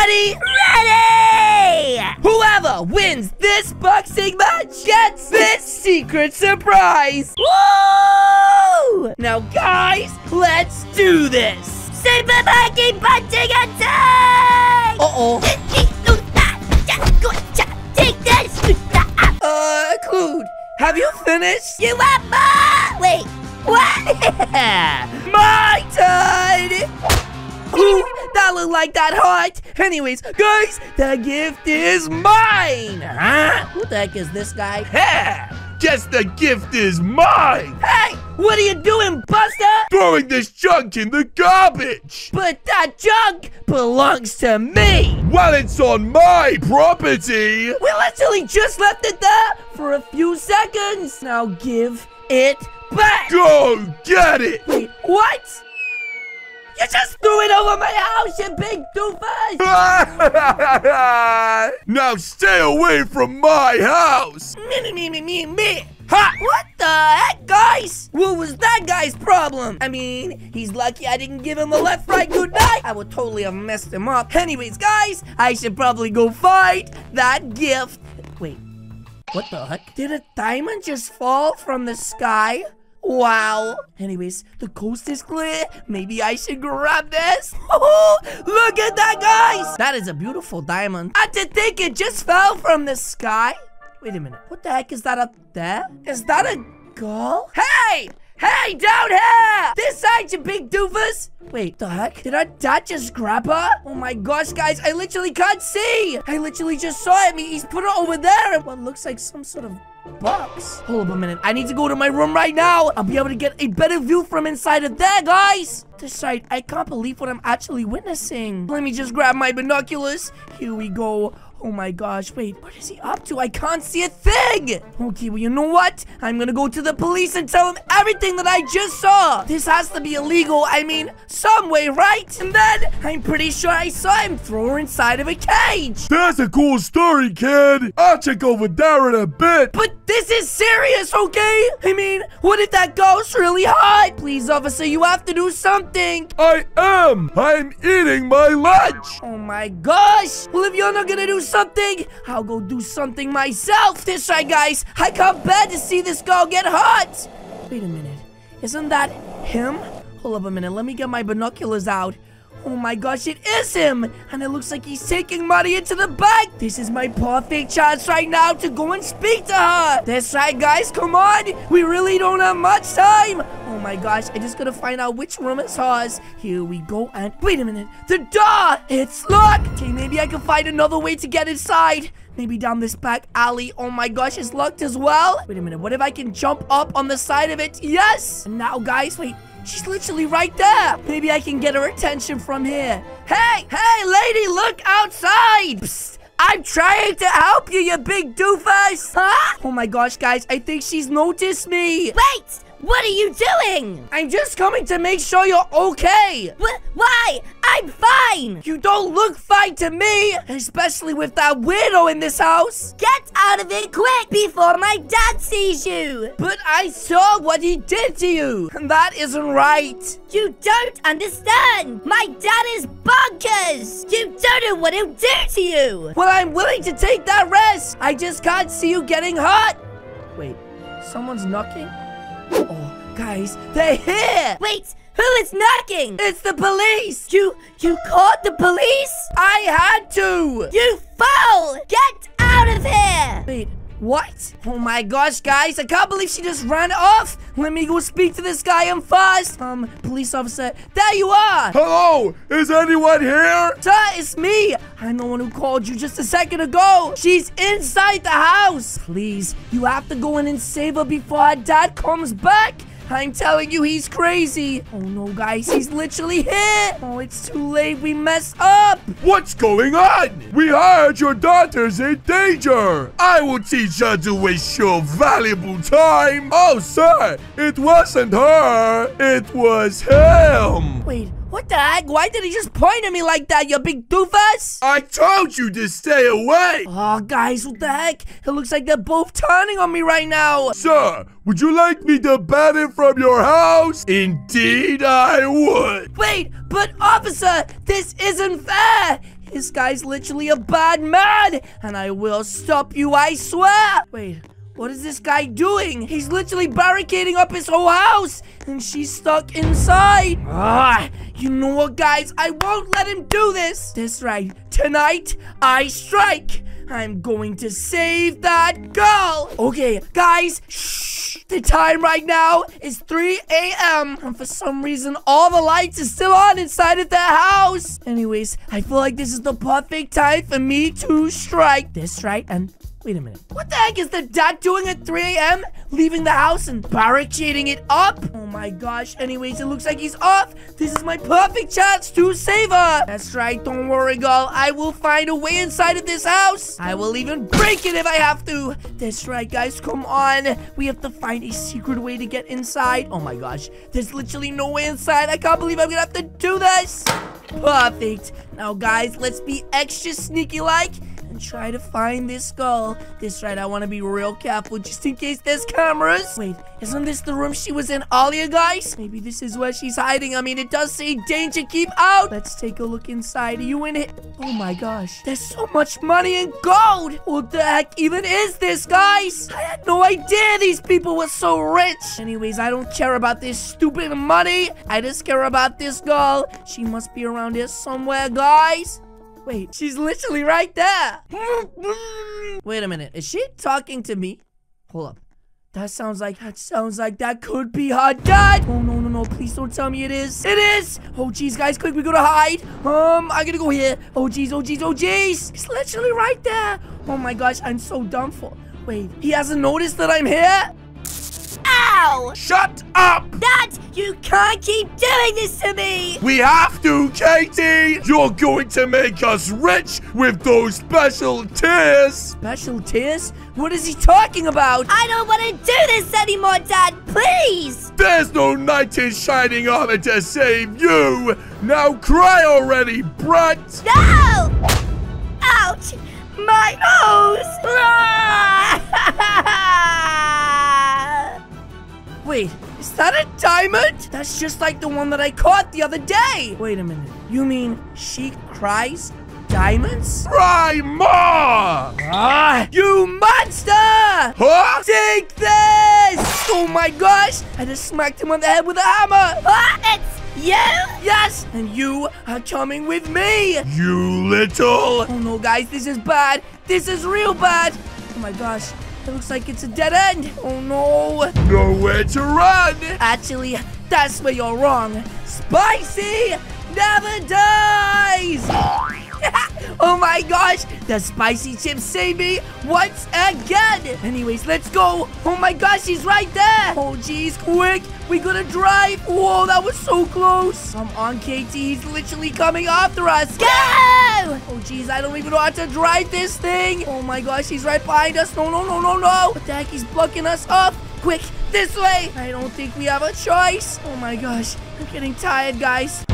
Ready? Ready! Whoever wins this boxing match gets this secret surprise. Woo! Now, guys, let's do this. Super Monkey punching attack! Uh-oh. Uh, Clute, have you finished? You want more? Wait, what? My turn! That looked like that hurt. Anyways, guys, the gift is mine. Huh? Who the heck is this guy? Ha! Guess the gift is mine! Hey, what are you doing, Buster? Throwing this junk in the garbage! But that junk belongs to me. Well, it's on my property! We literally just left it there for a few seconds. Now give it back. Go get it! Wait, what? You just threw it over my house, you big doofus! now stay away from my house! Me, me, me, me, me. Ha! What the heck, guys? What was that guy's problem? I mean, he's lucky I didn't give him a left, right, good night. I would totally have messed him up. Anyways, guys, I should probably go find that gift. Wait, what the heck? Did a diamond just fall from the sky? Wow. Anyways, the coast is clear. Maybe I should grab this. Oh, look at that, guys. That is a beautiful diamond. I did think it just fell from the sky. Wait a minute. What the heck is that up there? Is that a gull? Hey! Hey, down here! This side, you big doofus! Wait, the heck? Did our dad just grab her? Oh my gosh, guys, I literally can't see! I literally just saw him. He's put her over there what looks like some sort of box. Hold up a minute. I need to go to my room right now. I'll be able to get a better view from inside of there, guys. This I can't believe what I'm actually witnessing. Let me just grab my binoculars. Here we go. Oh my gosh, wait, what is he up to? I can't see a thing! Okay, well, you know what? I'm gonna go to the police and tell them everything that I just saw! This has to be illegal, I mean, some way, right? And then, I'm pretty sure I saw him throw her inside of a cage! That's a cool story, kid! I'll check over there in a bit! But this is serious, okay? I mean, what if that ghost really hot? Please, officer, you have to do something! I am! I'm eating my lunch! Oh my gosh! Well, if you're not gonna do something, I'll go do something myself. This right, guys. I can't bear to see this girl get hurt. Wait a minute. Isn't that him? Hold up a minute. Let me get my binoculars out. Oh my gosh, it is him! And it looks like he's taking money into the bank! This is my perfect chance right now to go and speak to her! That's right, guys, come on! We really don't have much time! Oh my gosh, I just gotta find out which room is hers. Here we go, and wait a minute! The door! It's locked! Okay, maybe I can find another way to get inside. Maybe down this back alley. Oh my gosh, it's locked as well. Wait a minute, what if I can jump up on the side of it? Yes! And now, guys, wait. She's literally right there. Maybe I can get her attention from here. Hey, hey, lady, look outside. Psst. I'm trying to help you, you big doofus. Huh? Oh my gosh, guys, I think she's noticed me. Wait! What are you doing? I'm just coming to make sure you're okay. Wh why? I'm fine! You don't look fine to me, especially with that weirdo in this house. Get out of it quick before my dad sees you! But I saw what he did to you, and that isn't right. You don't understand! My dad is bonkers! You don't know what he'll do to you! Well, I'm willing to take that risk. I just can't see you getting hurt. Wait, someone's knocking? Oh, guys, they're here! Wait, who is knocking? It's the police! You, you called the police? I had to! You fool! Get out of here! Wait, what? Oh my gosh, guys, I can't believe she just ran off! Let me go speak to this guy in fast! Um, police officer, there you are! Hello? Is anyone here? Sir, it's me! I'm the one who called you just a second ago! She's inside the house! Please, you have to go in and save her before her dad comes back! I'm telling you, he's crazy. Oh no, guys, he's literally hit. Oh, it's too late. We messed up. What's going on? We heard your daughter's in danger. I will teach her to waste your valuable time. Oh, sir, it wasn't her. It was him. Wait, What the heck? Why did he just point at me like that, you big doofus? I told you to stay away! Oh, guys, what the heck? It looks like they're both turning on me right now. Sir, would you like me to ban it from your house? Indeed, I would. Wait, but officer, this isn't fair. This guy's literally a bad man, and I will stop you, I swear. Wait, what is this guy doing? He's literally barricading up his whole house, and she's stuck inside. Ah, you know what, guys? I won't let him do this. That's right. Tonight, I strike. I'm going to save that girl. Okay, guys, shh. The time right now is 3 a.m. And for some reason, all the lights are still on inside of their house. Anyways, I feel like this is the perfect time for me to strike. This right, and Wait a minute. What the heck is the dad doing at 3 a.m.? Leaving the house and barricading it up? Oh my gosh. Anyways, it looks like he's off. This is my perfect chance to save her. That's right. Don't worry, girl. I will find a way inside of this house. I will even break it if I have to. That's right, guys. Come on. We have to find a secret way to get inside. Oh my gosh. There's literally no way inside. I can't believe I'm gonna have to do this. Perfect. Now, guys, let's be extra sneaky-like and try to find this skull. This right, I want to be real careful just in case there's cameras. Wait, isn't this the room she was in earlier, guys? Maybe this is where she's hiding. I mean, it does say danger, keep out. Let's take a look inside. Are you in it? Oh my gosh, there's so much money and gold. What the heck even is this, guys? I had no idea these people were so rich. Anyways, I don't care about this stupid money. I just care about this girl. She must be around here somewhere, guys. Wait, she's literally right there. Wait a minute. Is she talking to me? Hold up. That sounds like that sounds like that could be her dad. Oh no no no! Please don't tell me it is. It is. Oh jeez, guys, quick, we gotta hide. Um, I gotta go here. Oh jeez, oh jeez, oh jeez. He's literally right there. Oh my gosh, I'm so dumb for. Wait, he hasn't noticed that I'm here. Ow! Shut up! Dad, you can't keep doing this to me! We have to, Katie! You're going to make us rich with those special tears! Special tears? What is he talking about? I don't want to do this anymore, Dad! Please! There's no knight in shining armor to save you! Now cry already, brat! No! Ouch! My nose! Ah! That a diamond? That's just like the one that I caught the other day. Wait a minute. You mean she cries diamonds? Cry more! Ah, you monster! Huh? Take this! Oh my gosh! I just smacked him on the head with a hammer. Ah, it's you? Yes, and you are coming with me. You little... Oh no, guys, this is bad. This is real bad. Oh my gosh. It looks like it's a dead end. Oh no. Nowhere to run! Actually, that's where you're wrong. Spicy never dies! Oh my gosh, the spicy chips saved me once again. Anyways, let's go. Oh my gosh, he's right there. Oh jeez, quick. We gotta drive. Whoa, that was so close. Come on, Katie. He's literally coming after us. Go! Oh jeez, I don't even know how to drive this thing. Oh my gosh, he's right behind us. No, no, no, no, no. What the heck? He's blocking us off. Quick, this way. I don't think we have a choice. Oh my gosh, I'm getting tired, guys.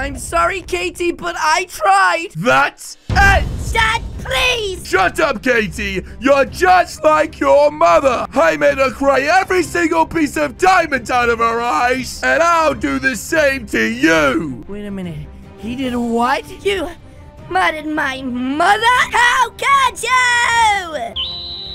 No. I'm sorry, Katie, but I tried. That's it! Dad, please! Shut up, Katie! You're just like your mother! I made her cry every single piece of diamond out of her eyes, and I'll do the same to you! Wait a minute. He did what? You murdered my mother? How could you?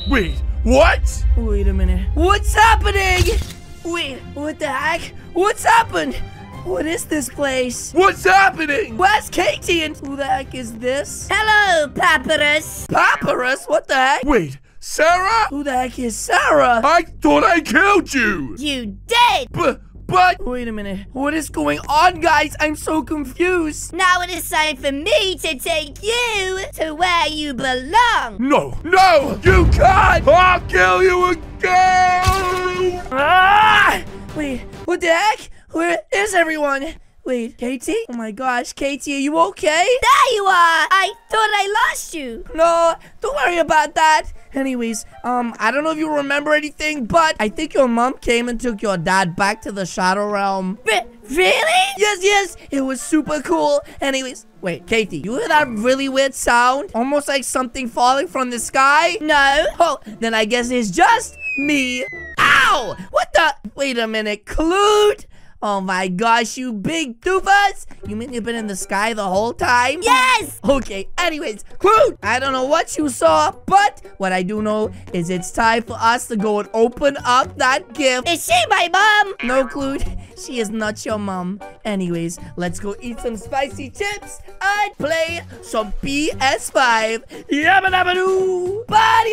Wait, what? Wait a minute. What's happening? Wait, what the heck? What's happened? What is this place? What's happening? Where's Katie and who the heck is this? Hello, Papyrus. Papyrus? What the heck? Wait, Sarah? Who the heck is Sarah? I thought I killed you! You did! But, but, Wait a minute. What is going on, guys? I'm so confused. Now it is time for me to take you to where you belong. no, no, you can't! I'll kill you again! Ah! Wait, what the heck? Where is everyone? Wait, Katie? Oh my gosh, Katie, are you okay? There you are! I thought I lost you. No, don't worry about that. Anyways, um, I don't know if you remember anything, but I think your mom came and took your dad back to the Shadow Realm. R Really? Yes, yes, it was super cool. Anyways, wait, Katie, you hear that really weird sound? Almost like something falling from the sky? No. Oh, then I guess it's just me. Ow! What the? Wait a minute, Clute? Oh my gosh, you big doofus! You mean you've been in the sky the whole time? Yes! Okay, anyways, Clute, I don't know what you saw, but what I do know is it's time for us to go and open up that gift. Is she my mom? No, Clute, she is not your mom. Anyways, let's go eat some spicy chips and play some PS5. Yabba dabba doo! But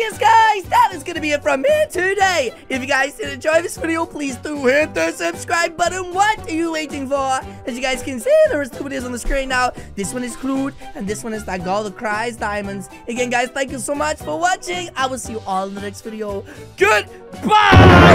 it from here today. If you guys did enjoy this video, please do hit the subscribe button. What are you waiting for? As you guys can see, there is two videos on the screen now. This one is Clute, and this one is that girl that cries diamonds. Again, guys, thank you so much for watching. I will see you all in the next video. Goodbye!